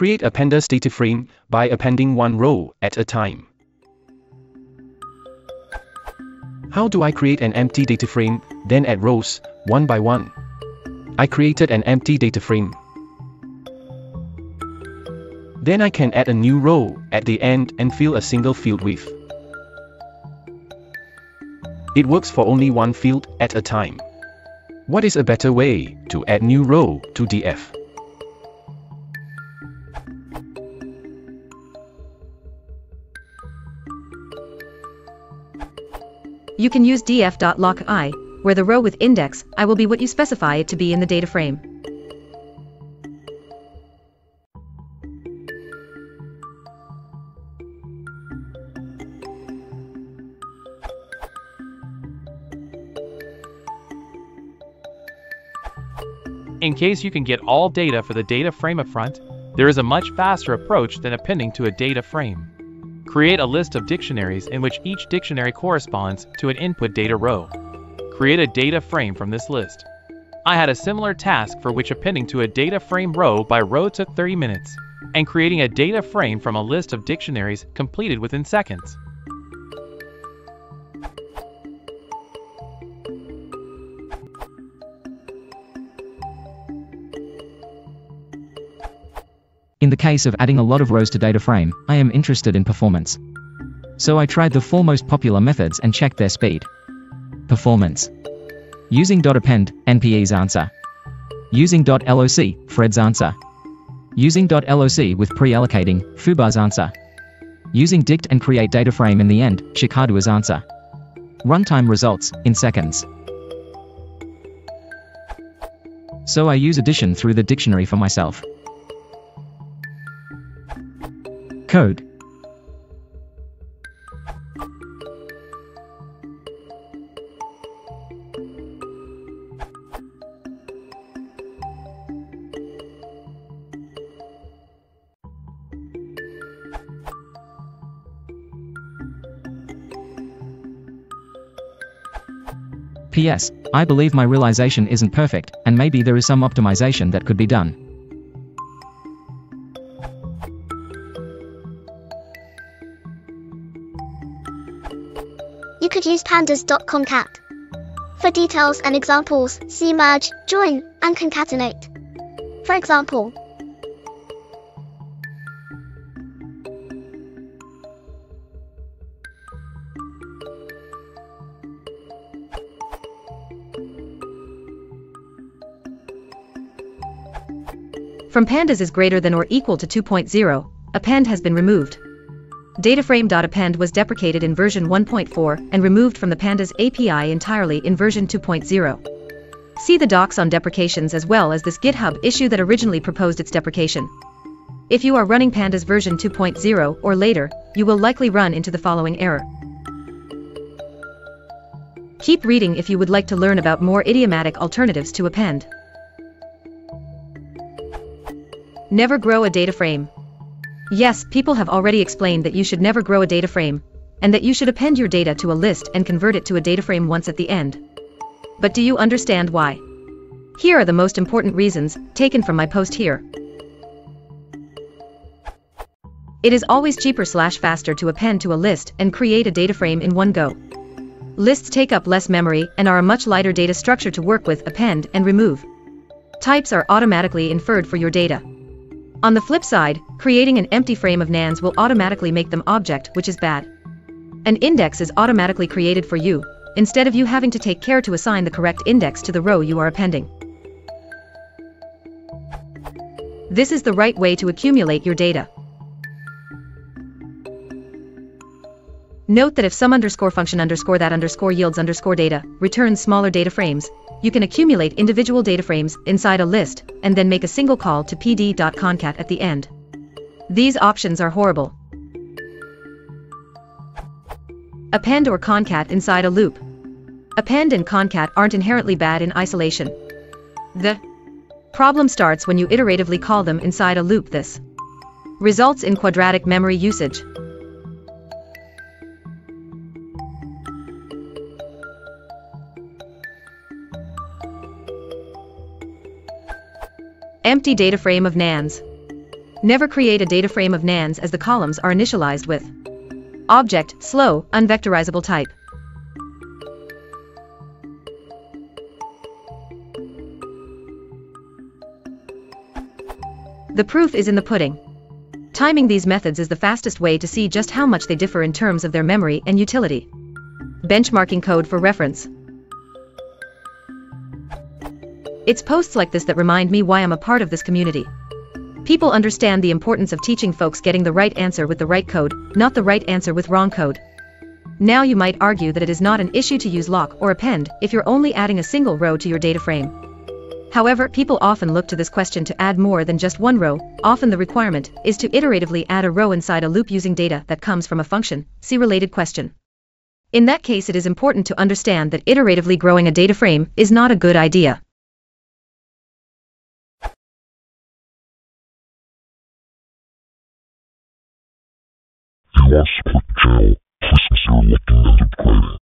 create a pandas data frame by appending one row at a time. How do I create an empty data frame, then add rows, one by one? I created an empty data frame. Then I can add a new row at the end and fill a single field with. It works for only one field at a time. What is a better way to add new row to DF? You can use df.loc_i, where the row with index i will be what you specify it to be in the data frame. In case you can get all data for the data frame upfront, there is a much faster approach than appending to a data frame. Create a list of dictionaries in which each dictionary corresponds to an input data row. Create a data frame from this list. I had a similar task for which appending to a data frame row by row took 30 minutes, and creating a data frame from a list of dictionaries completed within seconds. In the case of adding a lot of rows to data frame, I am interested in performance. So I tried the four most popular methods and checked their speed. Performance. Using .append, NPE's answer. Using .loc, Fred's answer. Using .loc with pre-allocating, FooBar's answer. Using dict and create data frame in the end, ShikharDua's answer. Runtime results, in seconds. So I use addition through the dictionary for myself. Code. P.S. I believe my realization isn't perfect, and maybe there is some optimization that could be done. You could use pandas.concat. For details and examples, see merge, join, and concatenate. For example, From pandas is greater than or equal to 2.0, append has been removed. Dataframe.append was deprecated in version 1.4 and removed from the pandas API entirely in version 2.0. See the docs on deprecations as well as this GitHub issue that originally proposed its deprecation. If you are running pandas version 2.0 or later, you will likely run into the following error. Keep reading if you would like to learn about more idiomatic alternatives to append. Never grow a data frame. Yes, people have already explained that you should never grow a data frame, and that you should append your data to a list and convert it to a data frame once at the end. But do you understand why? Here are the most important reasons, taken from my post here. It is always cheaper slash faster to append to a list and create a data frame in one go. Lists take up less memory and are a much lighter data structure to work with, append, and remove. Types are automatically inferred for your data. On the flip side, creating an empty frame of nans will automatically make them object, which is bad. An index is automatically created for you, instead of you having to take care to assign the correct index to the row you are appending. This is the right way to accumulate your data. Note that if some underscore function underscore that underscore yields underscore data returns smaller data frames, you can accumulate individual data frames inside a list and then make a single call to pd.concat at the end. These options are horrible. Append or concat inside a loop. Append and concat aren't inherently bad in isolation. The problem starts when you iteratively call them inside a loop this results in quadratic memory usage. Empty data frame of nans. Never create a data frame of nans as the columns are initialized with object, slow, unvectorizable type. The proof is in the pudding. Timing these methods is the fastest way to see just how much they differ in terms of their memory and utility. Benchmarking code for reference. It's posts like this that remind me why I'm a part of this community. People understand the importance of teaching folks getting the right answer with the right code, not the right answer with wrong code. Now you might argue that it is not an issue to use loc or append if you're only adding a single row to your data frame. However, people often look to this question to add more than just one row, often the requirement is to iteratively add a row inside a loop using data that comes from a function, see related question. In that case it is important to understand that iteratively growing a data frame is not a good idea. U.S. wants to put jail, places you're looking upgrading.